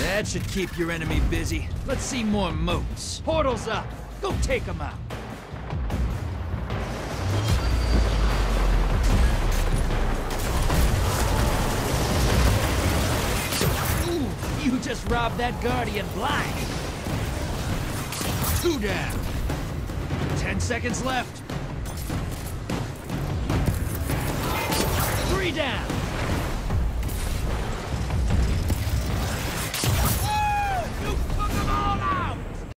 That should keep your enemy busy. Let's see more motes. Portal's up. Go take them out. Ooh, you just robbed that Guardian blind. Two down. Ten seconds left. Three down.